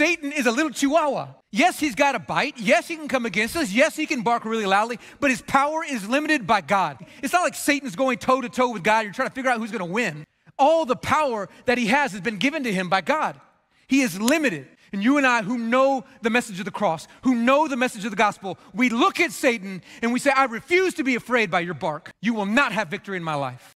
Satan is a little chihuahua. Yes, he's got a bite. Yes, he can come against us. Yes, he can bark really loudly, but his power is limited by God. It's not like Satan's going toe to toe with God. You're trying to figure out who's going to win. All the power that he has has been given to him by God. He is limited. And you and I, who know the message of the cross, who know the message of the gospel, we look at Satan and we say, I refuse to be afraid by your bark. You will not have victory in my life.